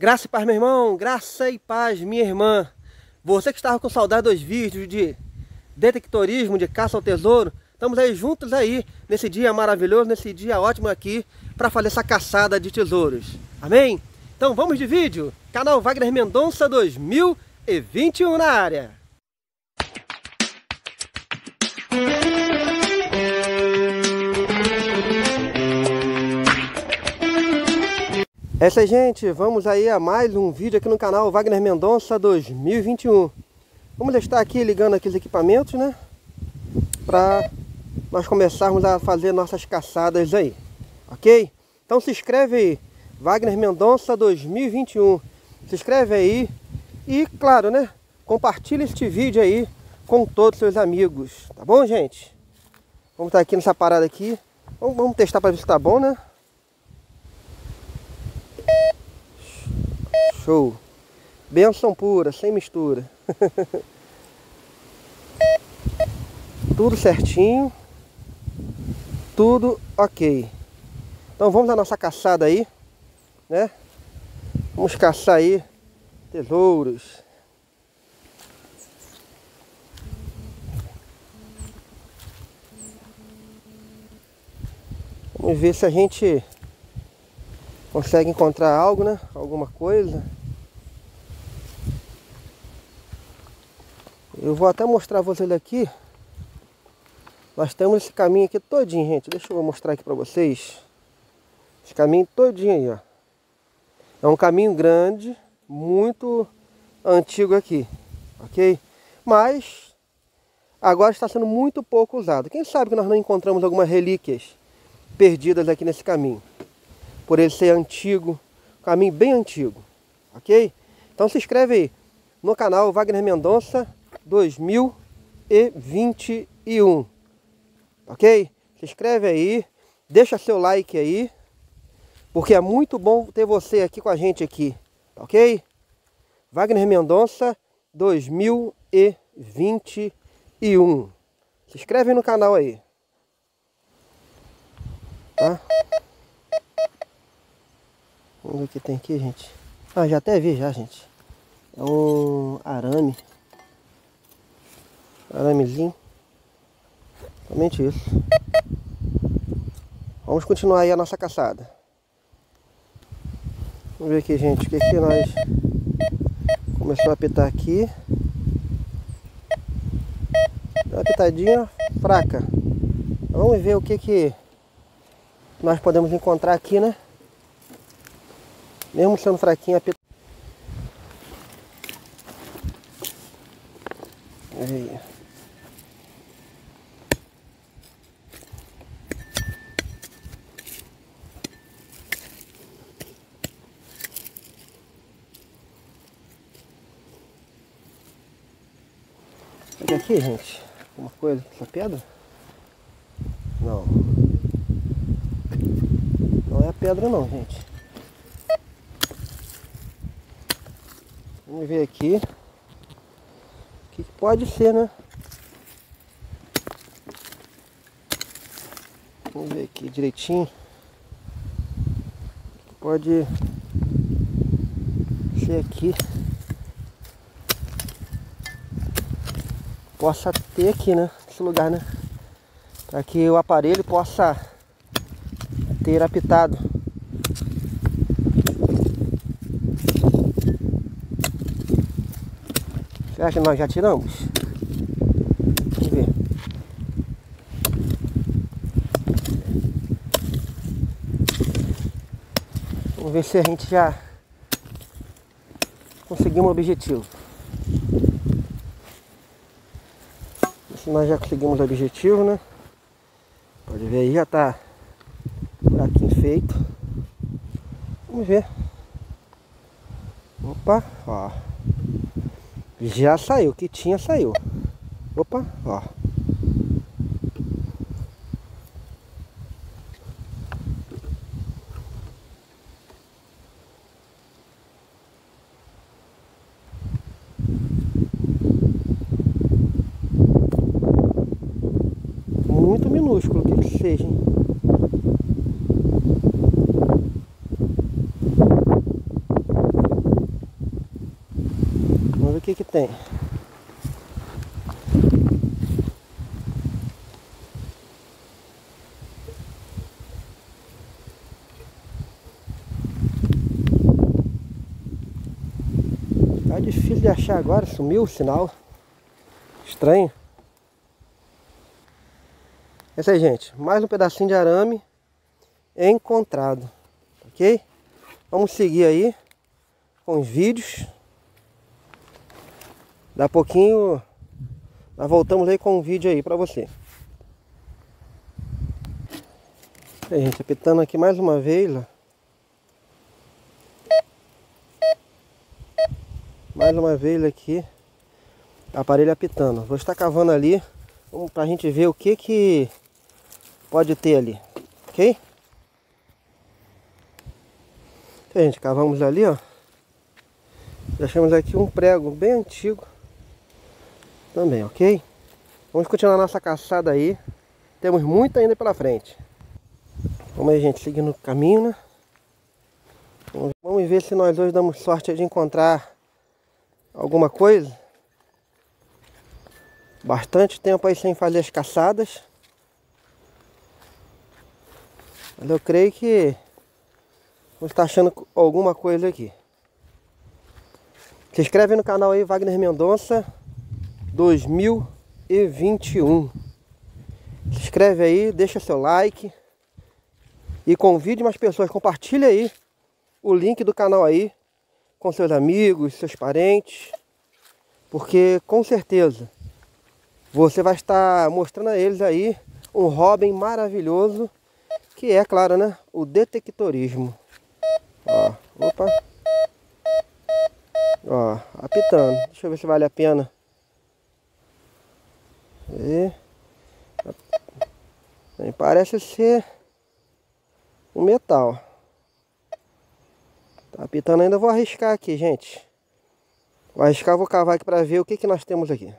Graça e paz, meu irmão. Graça e paz, minha irmã. Você que estava com saudade dos vídeos de detectorismo, de caça ao tesouro, estamos aí juntos aí, nesse dia maravilhoso, nesse dia ótimo aqui, para fazer essa caçada de tesouros. Amém? Então vamos de vídeo. Canal Wagner Mendonça 2021 na área. É isso aí, gente. Vamos aí a mais um vídeo aqui no canal Wagner Mendonça 2021. Vamos estar aqui ligando aqui os equipamentos, né? Para nós começarmos a fazer nossas caçadas aí. Ok? Então se inscreve aí. Wagner Mendonça 2021. Se inscreve aí. E, claro, né? Compartilha este vídeo aí com todos os seus amigos. Tá bom, gente? Vamos estar aqui nessa parada aqui. Vamos, vamos testar para ver se tá bom, né? Show. Benção pura, sem mistura. tudo certinho. Tudo ok. Então vamos à nossa caçada aí, né? Vamos caçar aí tesouros. Vamos ver se a gente consegue encontrar algo, né? Alguma coisa. Eu vou até mostrar vocês aqui. Nós temos esse caminho aqui todinho, gente. Deixa eu mostrar aqui para vocês. Esse caminho todinho aí, ó. É um caminho grande, muito antigo aqui, ok? Mas agora está sendo muito pouco usado. Quem sabe que nós não encontramos algumas relíquias perdidas aqui nesse caminho por ele ser antigo, caminho bem antigo, ok? Então se inscreve aí no canal Wagner Mendonça 2021, ok? Se inscreve aí, deixa seu like aí, porque é muito bom ter você aqui com a gente aqui, ok? Wagner Mendonça 2021. Se inscreve no canal aí. Tá? Vamos ver o que tem aqui, gente. Ah, já até vi já, gente. É um arame. Aramezinho. Somente isso. Vamos continuar aí a nossa caçada. Vamos ver aqui, gente. O que que nós... Começou a apitar aqui. Uma pitadinha fraca. Vamos ver o que que nós podemos encontrar aqui, né? Mesmo sendo fraquinho, a pita... Aí. Aqui, gente. Uma coisa, essa pedra? Não. Não é a pedra não, gente. Vamos ver aqui. O que, que pode ser, né? Vamos ver aqui direitinho. Pode ser aqui. Possa ter aqui, né? Esse lugar, né? Para que o aparelho possa ter apitado. Acha que nós já tiramos? Vamos ver. Vamos ver se a gente já conseguimos o objetivo. Nós já conseguimos o objetivo, né? Pode ver aí, já tá buraquinho feito. Vamos ver. Opa, ó. Já saiu, o que tinha saiu. Opa, ó. Muito minúsculo que que seja, hein? que que tem. Tá difícil de achar agora, sumiu o sinal. Estranho. É isso aí, gente. Mais um pedacinho de arame encontrado. Ok? Vamos seguir aí com os vídeos. Daqui a pouquinho nós voltamos aí com um vídeo aí pra você. Aí, gente, apitando aqui mais uma vez, ó. Mais uma vez aqui, aparelho apitando. Vou estar cavando ali, vamos pra gente ver o que que pode ter ali, ok? Então, gente, cavamos ali, ó. Deixamos aqui um prego bem antigo também, ok? Vamos continuar nossa caçada aí. Temos muito ainda pela frente. Vamos aí, gente, seguindo o caminho, né? Vamos ver se nós hoje damos sorte de encontrar alguma coisa. Bastante tempo aí sem fazer as caçadas. Mas eu creio que vamos estar achando alguma coisa aqui. Se inscreve no canal aí, Wagner Mendonça 2021. Se inscreve aí, deixa seu like e convide mais pessoas. Compartilha aí o link do canal aí com seus amigos, seus parentes, porque com certeza você vai estar mostrando a eles aí um hobby maravilhoso que é, claro, né, o detectorismo. Ó, opa. Ó, apitando. Deixa eu ver se vale a pena. E... Parece ser um metal. Tá apitando ainda, vou arriscar aqui, gente. Vou arriscar, vou cavar aqui para ver o que, que nós temos aqui.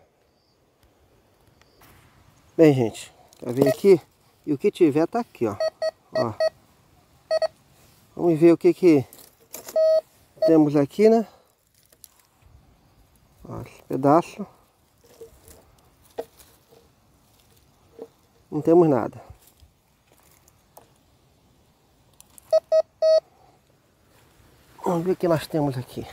Bem, gente, pra ver aqui. E o que tiver tá aqui, ó. Ó. Vamos ver o que que temos aqui, né? Ó, esse pedaço. Não temos nada. Vamos ver o que nós temos aqui.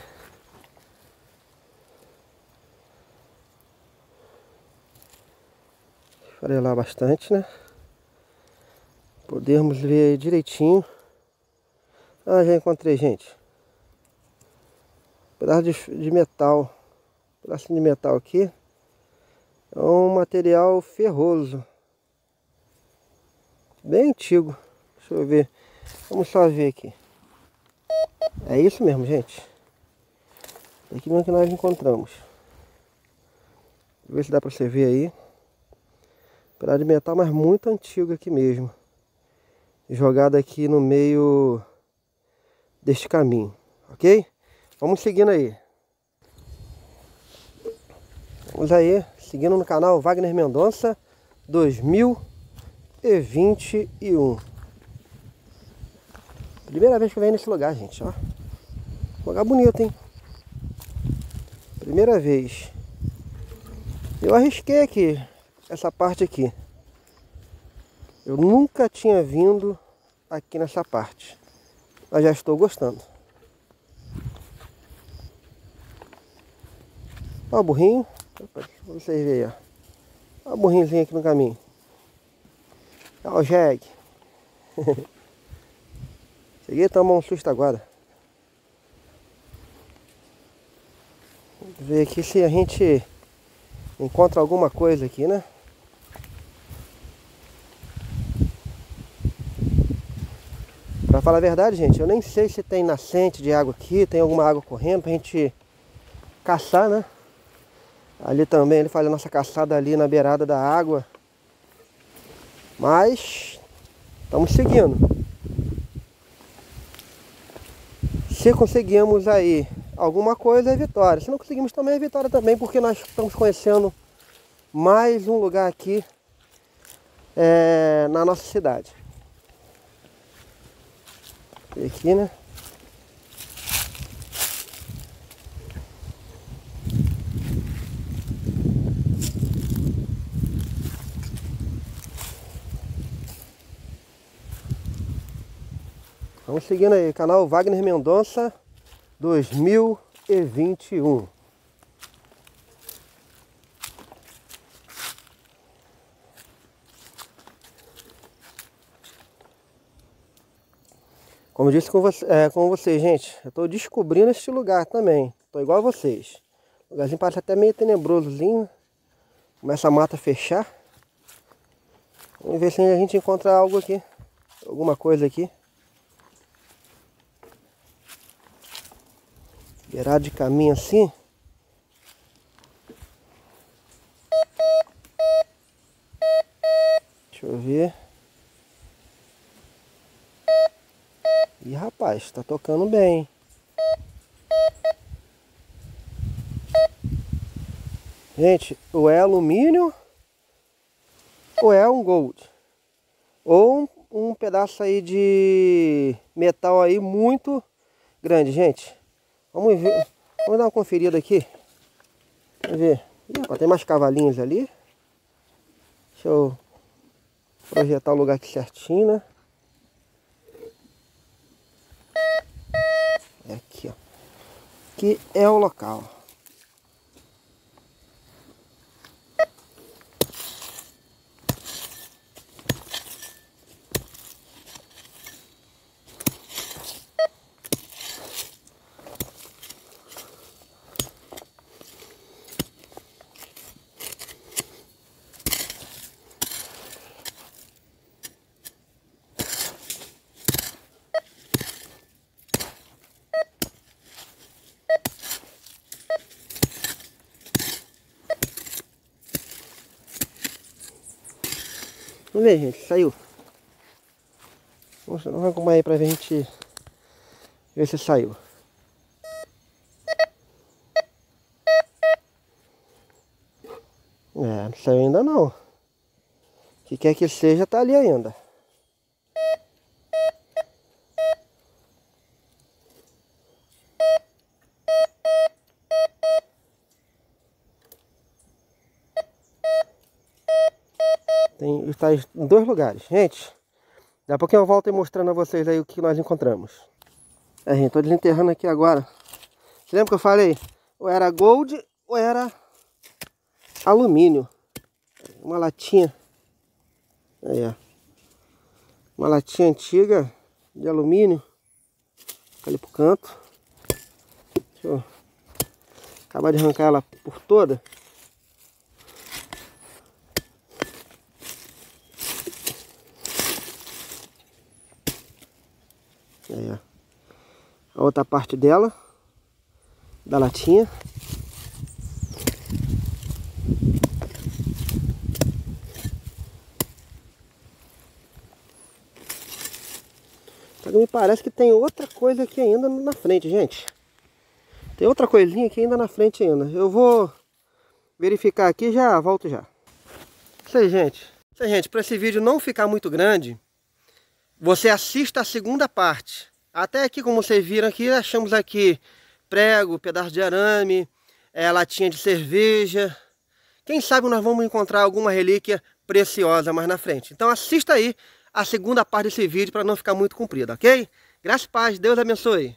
Farelar bastante, né? Podemos ver direitinho. Ah, já encontrei, gente. pedaço de, de metal. pedaço de metal aqui. É um material ferroso. Bem antigo. Deixa eu ver. Vamos só ver aqui. É isso mesmo, gente. É aqui mesmo que nós encontramos. Vou ver se dá pra você ver aí. Pedaço de metal, mas muito antigo aqui mesmo. Jogado aqui no meio deste caminho, ok? Vamos seguindo aí. Vamos aí, seguindo no canal Wagner Mendonça 2021. Primeira vez que eu venho nesse lugar, gente, ó. Lugar bonito, hein? Primeira vez. Eu arrisquei aqui, essa parte aqui. Eu nunca tinha vindo aqui nessa parte. Mas já estou gostando. O burrinho. Opa, vocês verem, ó. Ó o burrinhozinho aqui no caminho. Ó o jegue. Cheguei a tomar um susto agora. Vamos ver aqui se a gente encontra alguma coisa aqui, né? Pra falar a verdade, gente, eu nem sei se tem nascente de água aqui, tem alguma água correndo pra gente caçar, né? Ali também ele faz a nossa caçada ali na beirada da água. Mas estamos seguindo. Se conseguimos aí alguma coisa é vitória. Se não conseguimos também é vitória também, porque nós estamos conhecendo mais um lugar aqui é, na nossa cidade. E aqui, né? Vamos seguindo aí, canal Wagner Mendonça 2021. Como disse com, você, é, com vocês, gente, eu estou descobrindo este lugar também. Estou igual a vocês. O lugarzinho parece até meio tenebrosozinho. Começa a mata a fechar. Vamos ver se a gente encontra algo aqui. Alguma coisa aqui. Beirado de caminho assim. Deixa eu ver. Ih, rapaz, tá tocando bem. Gente, ou é alumínio ou é um gold. Ou um, um pedaço aí de metal aí muito grande, gente. Vamos ver. Vamos dar uma conferida aqui. Vamos ver. Ih, tem mais cavalinhos ali. Deixa eu projetar o lugar aqui certinho, né? É aqui, ó. Aqui é o local. Vamos ver, gente. Saiu. Vamos, vamos acompanhar aí pra ver a gente ver se saiu. É, não saiu ainda não. O que quer que seja, tá ali ainda. Tem, está em dois lugares. Gente, daqui a pouquinho eu volto e mostrando a vocês aí o que nós encontramos. É, gente, tô desenterrando aqui agora. Você lembra que eu falei? Ou era gold ou era alumínio. Uma latinha. Aí, ó. Uma latinha antiga de alumínio. Fica ali pro canto. Deixa eu acabar de arrancar ela por toda. Aí, ó. A outra parte dela, da latinha. me parece que tem outra coisa aqui ainda na frente, gente. Tem outra coisinha aqui ainda na frente ainda. Eu vou verificar aqui já volto já. Aí, gente. Aí, gente. Para esse vídeo não ficar muito grande, você assista a segunda parte. Até aqui, como vocês viram aqui, achamos aqui prego, pedaço de arame, é, latinha de cerveja. Quem sabe nós vamos encontrar alguma relíquia preciosa mais na frente. Então assista aí a segunda parte desse vídeo para não ficar muito comprido, ok? Graças a Deus abençoe.